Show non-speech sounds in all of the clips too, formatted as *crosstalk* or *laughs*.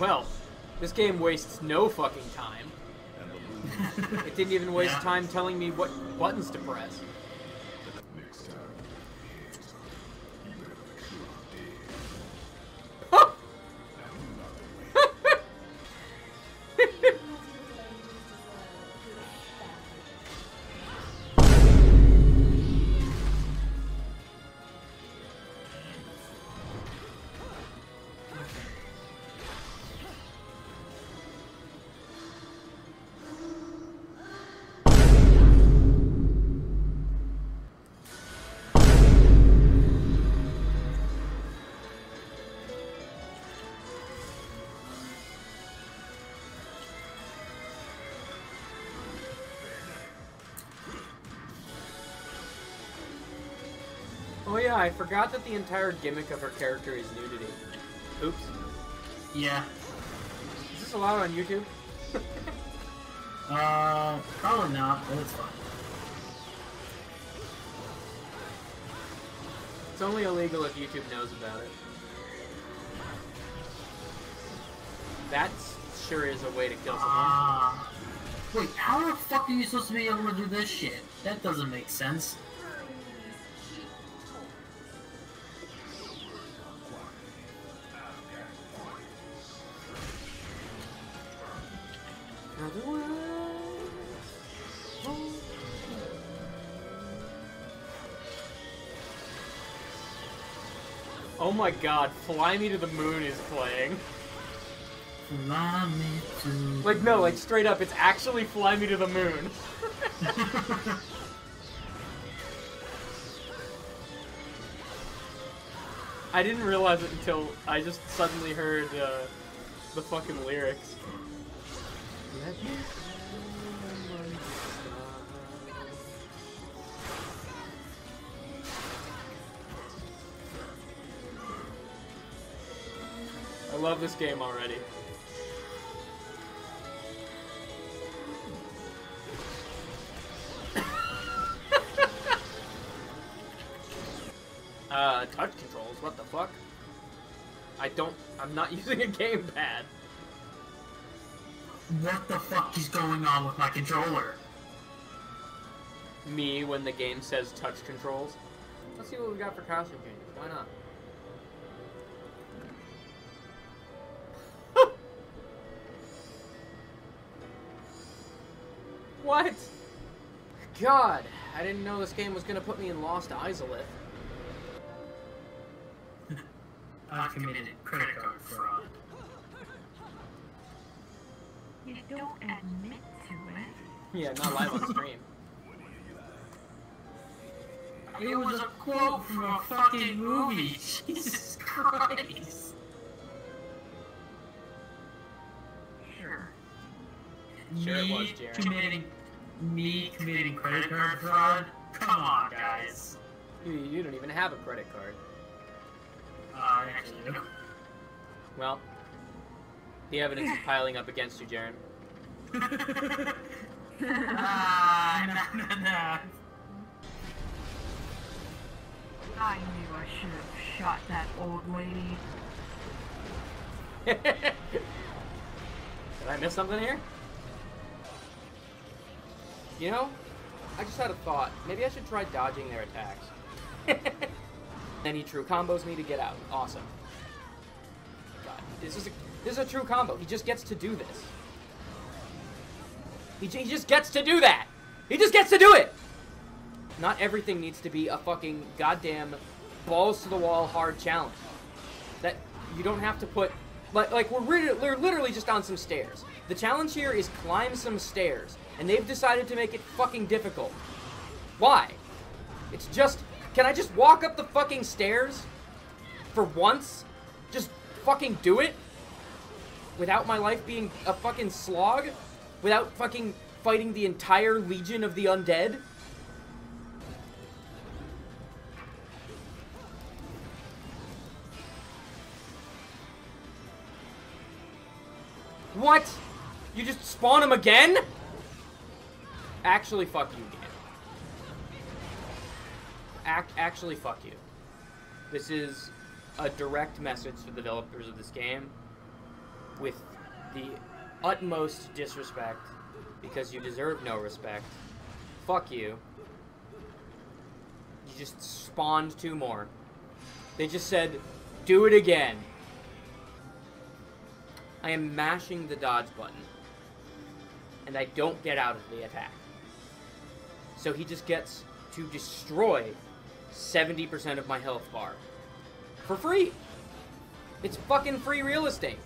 Well, this game wastes no fucking time. *laughs* It didn't even waste Yeah. time telling me what buttons to press. Yeah, I forgot that the entire gimmick of her character is nudity. Oops. Yeah. Is this allowed on YouTube? *laughs* Uh, probably not, but it's fine. It's only illegal if YouTube knows about it. That sure is a way to kill someone. Ah. wait, how the fuck are you supposed to be able to do this shit? That doesn't make sense. Oh my god, Fly Me to the Moon is playing. Fly me to Like, no, like straight up, it's actually Fly Me to the Moon. *laughs* I didn't realize it until I just suddenly heard uh, the fucking lyrics. I love this game already. *laughs* uh, touch controls, what the fuck? I don't, I'm not *laughs* using a gamepad. What the fuck is going on with my controller? Me when the game says touch controls. Let's see what we got for costume changes, why not? *laughs* what? God, I didn't know this game was gonna put me in Lost Isolith. I *laughs* committed credit card fraud. You don't admit to it. Yeah, not live on stream. *laughs* It was a quote from a fucking movie. *laughs* Jesus Christ. Sure. Sure it me was, Jared. committing me committing credit card fraud? Come on, guys. You, you don't even have a credit card. Uh, I actually do. Well, the evidence is piling up against you, Jaren. *laughs* ah, no, no, no. I knew I should have shot that old lady. *laughs* Did I miss something here? You know, I just had a thought. Maybe I should try dodging their attacks. *laughs* Any true combos me to get out. Awesome. God, this is a this is a true combo. He just gets to do this. He, he just gets to do that. He just gets to do it. Not everything needs to be a fucking goddamn balls to the wall hard challenge. That you don't have to put like like we're, we're literally just on some stairs. The challenge here is climb some stairs, and they've decided to make it fucking difficult. Why? It's just can I just walk up the fucking stairs for once? Just fucking do it without my life being a fucking slog? Without fucking fighting the entire legion of the undead? What? You just spawn him again? Actually, fuck you, game. Act, actually, fuck you. This is a direct message to the developers of this game. With the utmost disrespect because you deserve no respect. Fuck you. You just spawned two more. They just said, do it again. I am mashing the dodge button. And I don't get out of the attack. So he just gets to destroy 70% of my health bar. For free! It's fucking free real estate.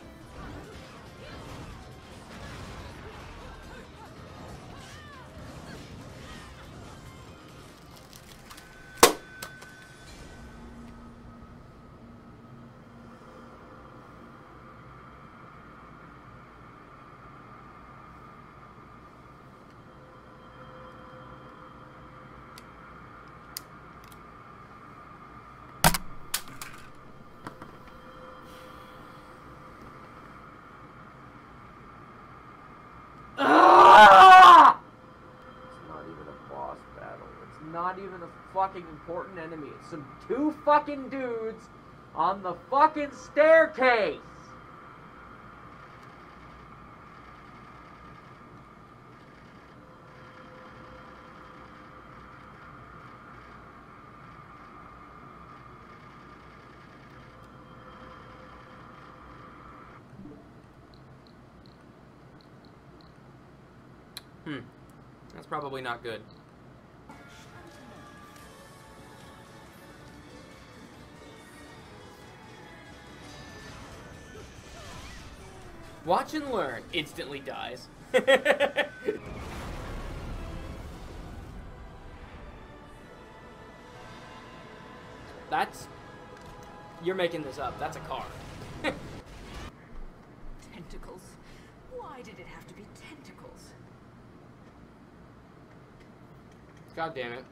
Fucking important enemy. It's some two fucking dudes on the fucking staircase. Hmm. That's probably not good. Watch and learn. Instantly dies. *laughs* That's. You're making this up. That's a car. *laughs* Tentacles. Why did it have to be tentacles? God damn it.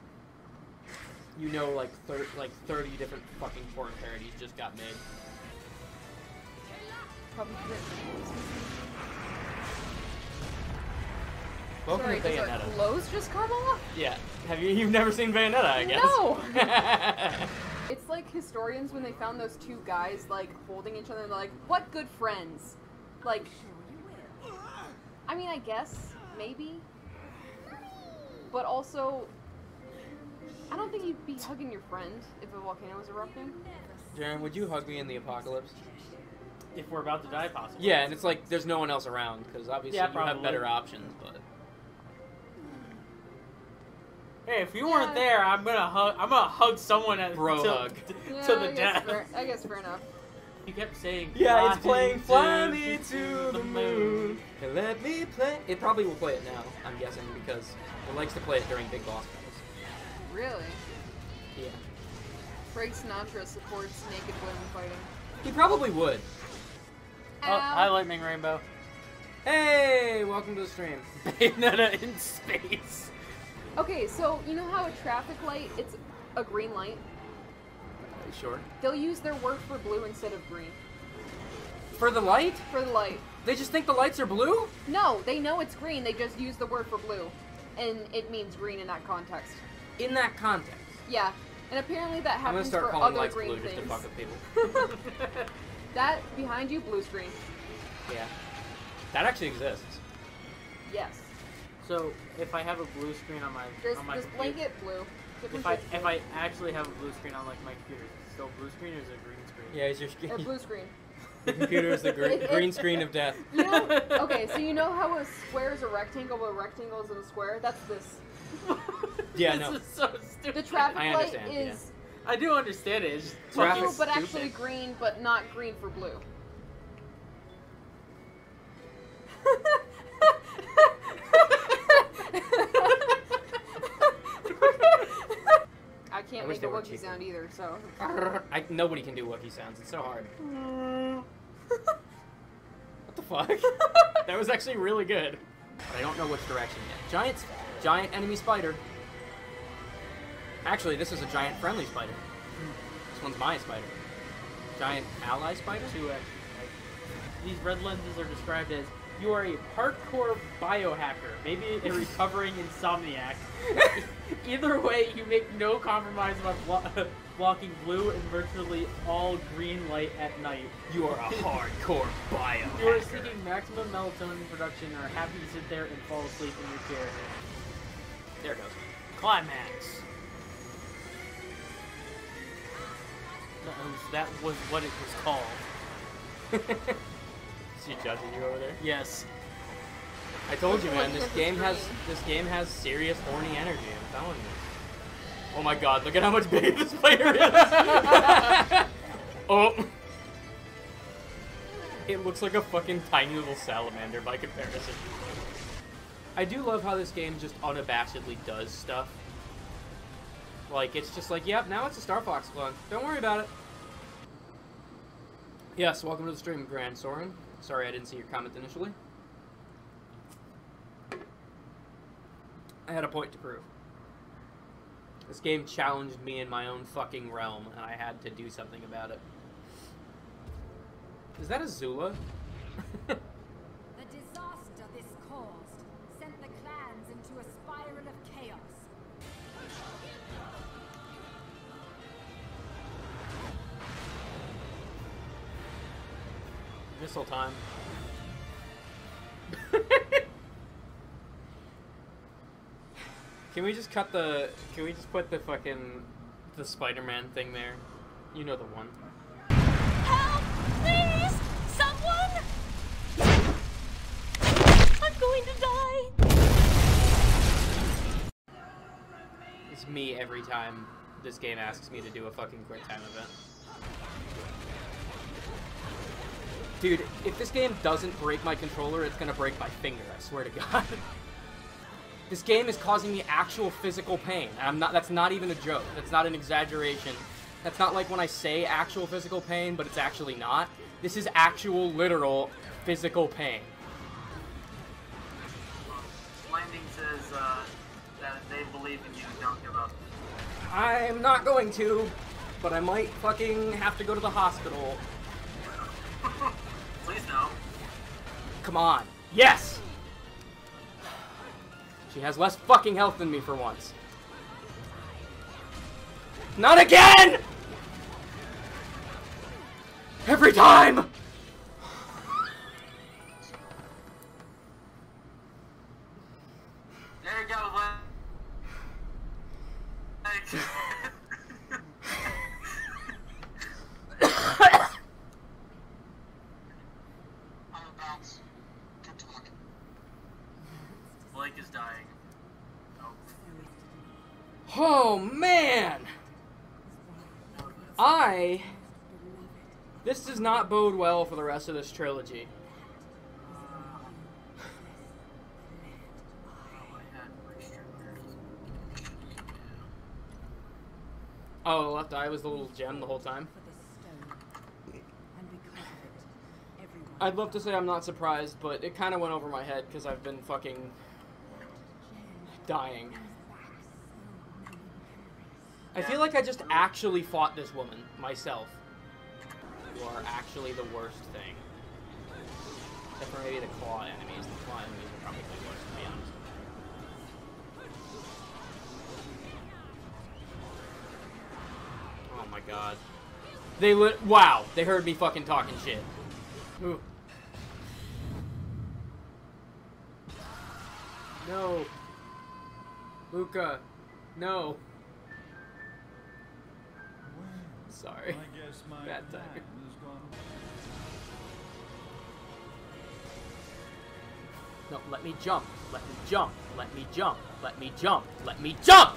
You know, like thir- like 30 different fucking porn parodies just got made. Probably Welcome Sorry, to does our Bayonetta. clothes just come off? Yeah. Have you? You've never seen Bayonetta, I guess. No. *laughs* It's like historians when they found those two guys like holding each other. and They're like, "What good friends?" Like, I mean, I guess maybe, but also, I don't think you'd be hugging your friend if a volcano was erupting. Jaren, would you hug me in the apocalypse? If we're about to die, possibly. Yeah, and it's like there's no one else around because obviously Yeah, you have better options. But Hey, if you Yeah. weren't there, I'm gonna hug. I'm gonna hug someone at Bro till- hug. t- Yeah, to I the guess death. fair, I guess fair enough. He kept saying. yeah, it's playing to "Fly Me to the Moon." And let me play. It probably will play it now. I'm guessing because it likes to play it during big boss battles. Really, Yeah, Frank Sinatra supports naked women fighting. he probably would. Oh, hi, Lightning Rainbow. Hey, welcome to the stream. *laughs* Bayonetta in space. Okay, so you know how a traffic light it's a green light? Are you sure? They'll use their word for blue instead of green For the light? for the light. They just think the lights are blue? No, they know it's green. They just use the word for blue, and it means green in that context. In that context. Yeah, and apparently that I'm gonna happens start for calling other lights green blue just to things. *laughs* *laughs* fuck with people. that behind you, blue screen. Yeah. That actually exists. Yes, So if I have a blue screen on my there's on my this computer, blanket blue. Different if I shades of if. I actually have a blue screen on like my computer, is it still blue screen or is it green screen? Yeah, is your, screen? or blue screen. *laughs* The computer is the green, It- it- green screen of death. You know? Okay, so you know how a square is a rectangle, but a rectangle is a square. That's this. Yeah, *laughs* this no. is so stupid. The traffic I light understand, yeah. is I do understand it. It's just blue, but stupid. actually green, but not green for blue. I can't I make a were Wookiee sound either, so. I, nobody can do Wookiee sounds. It's so hard. What the fuck? *laughs* that was actually really good. But I don't know which direction yet. Giant, giant enemy spider. Actually, this is a giant friendly spider. This one's my spider. Giant ally spider? Two. Like, these red lenses are described as You are a hardcore biohacker, maybe a *laughs* recovering insomniac. *laughs* Either way, you make no compromise about blo- *laughs* blocking blue and virtually all green light at night. You are a hardcore bio. You are seeking maximum melatonin production and are happy to sit there and fall asleep in your chair. There it goes. Climax. Was, that was what it was called. *laughs* Is she judging you over there? Yes. I told you, man. This this game has this game has serious horny energy. I'm telling you. Oh my god! Look at how much bigger *laughs* this player is. *laughs* oh. It looks like a fucking tiny little salamander by comparison. I do love how this game just unabashedly does stuff. Like, it's just like, yep, now it's a Star Fox clone. Don't worry about it. Yes, welcome to the stream, Grand Soren. Sorry I didn't see your comment initially. I had a point to prove. This game challenged me in my own fucking realm, and I had to do something about it. Is that a? *laughs* Time. can we just cut the? Can we just put the fucking the Spider-Man thing there? You know the one. Help! Please! Someone! I'm going to die! It's me every time this game asks me to do a fucking quick time event. Dude, if this game doesn't break my controller, it's gonna break my finger, I swear to *laughs* God. this game is causing me actual physical pain. I'm not that's not even a joke. That's not an exaggeration. That's not like when I say actual physical pain, but it's actually not. This is actual literal physical pain. Lightning says uh, that they believe in you. Don't give up. I'm not going to, but I might fucking have to go to the hospital. *laughs* Please no. Come on. Yes! She has less fucking health than me for once. Not again! Every time! Is dying. Oh. Oh, man! I... This does not bode well for the rest of this trilogy. Oh, the left eye was the little gem the whole time. I'd love to say I'm not surprised, but it kind of went over my head because I've been fucking dying. I feel like I just actually fought this woman myself. You are actually the worst thing. Except for maybe the claw enemies. The claw enemies are probably worse, to be honest. Oh my god. They lit. Wow, they heard me fucking talking shit. Ooh. No. Luka. No. Sorry. I guess my Bad plan timing. is gone. No, let me jump. Let me jump. Let me jump. Let me jump. Let me jump!